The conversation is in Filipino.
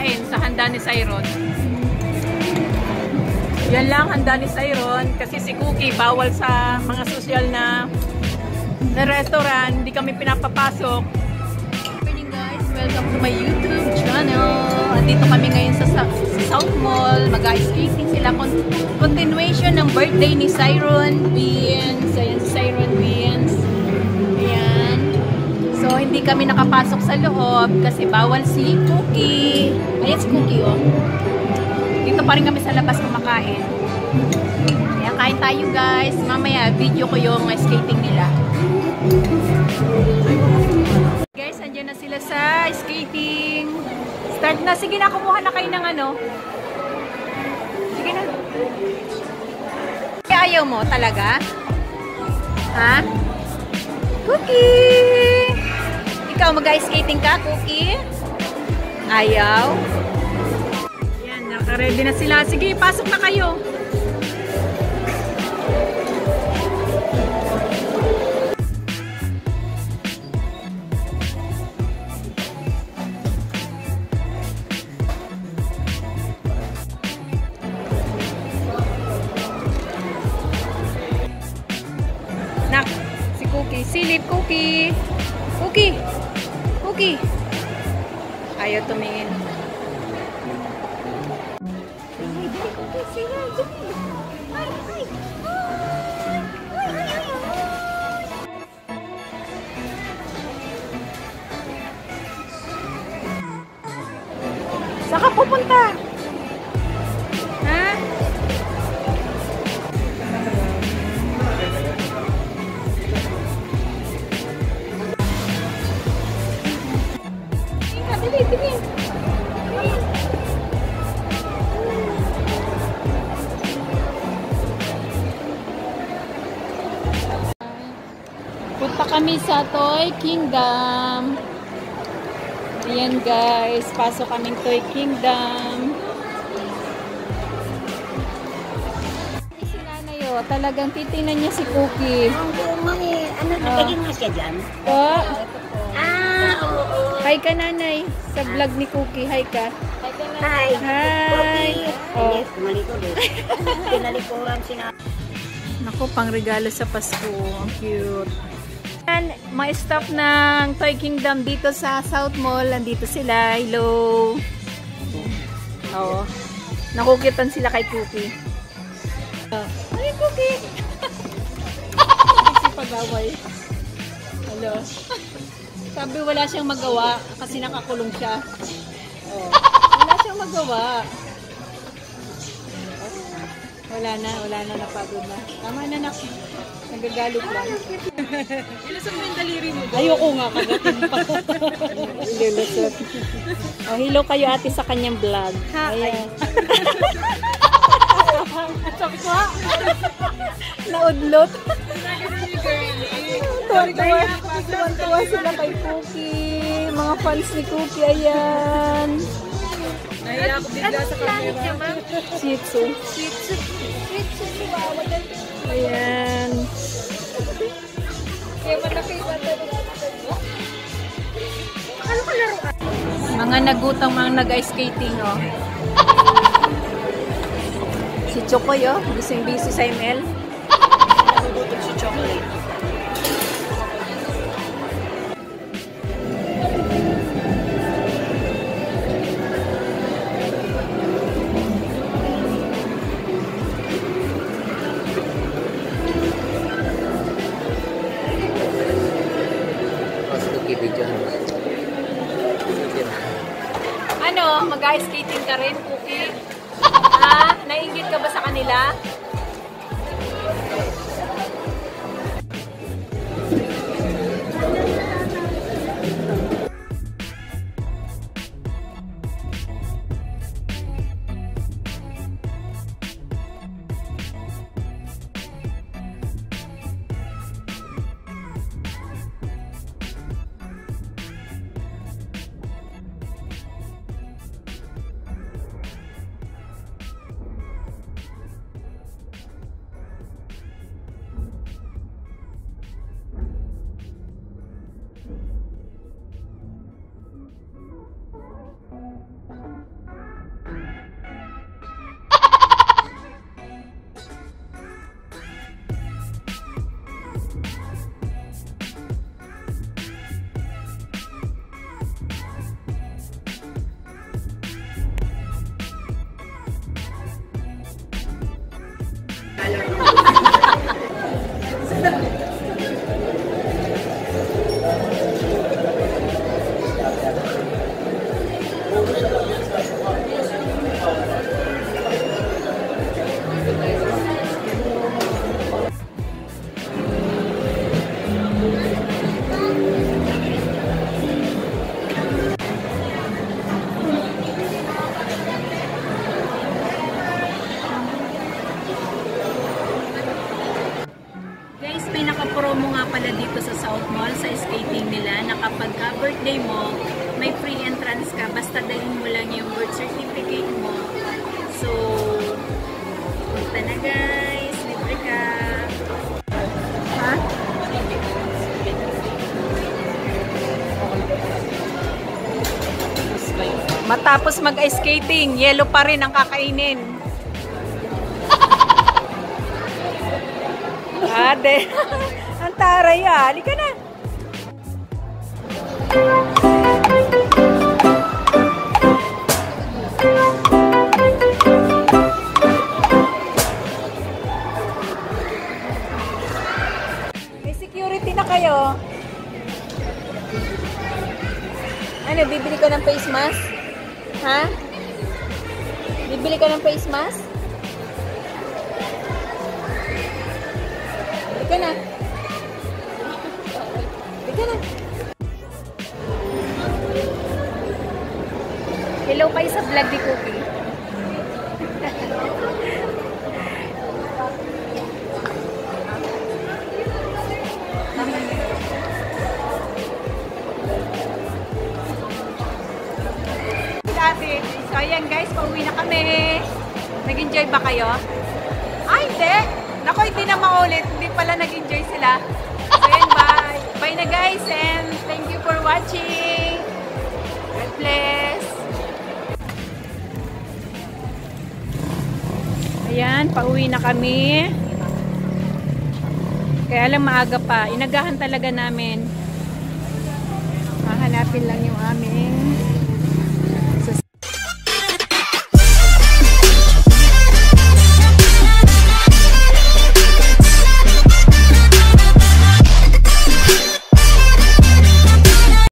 handa ni Siron. Yan lang handa ni Siron kasi si Cookie bawal sa mga social na na restaurant, hindi kami pinapapasok. Good morning guys, welcome to my YouTube channel. Andito kami ngayon sa, sa, sa South Mall, mag-skating sila. Con continuation ng birthday ni Siron Beans. Ayan si Siron Beans. Hindi kami nakapasok sa loob kasi bawal si Cookie. Ayan si Cookie, oh. Dito pa rin kami sa labas kumakain. Ayan, kain tayo guys. Mamaya, video ko yung skating nila. Guys, andyan na sila sa skating. Start na. Sige na, kumuha na kayo ng ano. Sige na. Kaya ayaw mo talaga? Ha? Cookie! Ikaw, mag-skating ka, Cookie? Ayaw? Yan, naka-ready na sila. Sige, pasok na kayo. Nak, si Cookie. Silip, Cookie. Cookie. Cookie. Ayaw tumingin. Saan ka pupunta? Kami sa Toy Kingdom. Ayan guys, pasok kaming Toy Kingdom. Si nanay oh, talagang titingnan niya si Cookie. Mga ano, Ah. nagiging na siya dyan? Oh, Ah, oo, hi ka nanay. Sa vlog ni Cookie, hi ka. Hi. Hi. Oh. Yes, tumalikod eh. Pinalikuran sina. Naku, pang regalo sa Pasko. Ang cute. And, mga staff ng Toy Kingdom dito sa South Mall. Andito sila. Hello. Oo. Nakukitan sila kay Cookie. Ay, Cookie! Kasi pag-away. Hello. Sabi wala siyang magawa kasi nakakulong siya. Oh. Wala siyang magawa. Wala na, wala na, napagod na. Tama na, nak. Nagagalit lang. Ilusot mo yung daliri mo. Ayoko nga, kagatin pa. Ilusot. Oh, hello kayo ate sa kanyang vlog. Ayan. Sabi ko ha? Naudlot. Tuwan-tuwa. Tuwan-tuwa sila kay Cookie. Mga fans ni Cookie, ayan. Nahiya ako bigla sa camera. Shih Tzu. Shih Tzu. Shih Tzu Ayan. Mga nagutang mga nag-ice skating, oh. si Chokoy, oh. Busy busy sa ML. Nagugutom si chocolate. Ano, mag-ice skating ka rin, Cookie? ha? Nainggit ka ba sa kanila? Mall sa skating nila na kapag ka birthday mo, may free entrance ka. Basta dalhin mo lang yung birth certificate mo. So, punta na guys. Libre ka. Ha? Matapos mag-ice skating, yellow pa rin ang kakainin. Ang taray ah. Halika na. May security na kayo. Ano, bibili ka ng face mask? Ha? Bibili ka ng face mask? Halika na. Kayo sa vlog ni Cookie. So, ayan guys, pauwi na kami. Nag-enjoy ba kayo? Ay, hindi. Nako, hindi na maulit. Hindi pala nag-enjoy sila. So, ayan, bye. Bye na guys and thank you for watching. God bless. Ayan, pauwi na kami. Kaya lang maaga pa. Inagahan talaga namin. Hahanapin lang yung aming